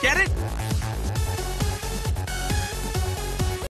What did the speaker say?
Get it?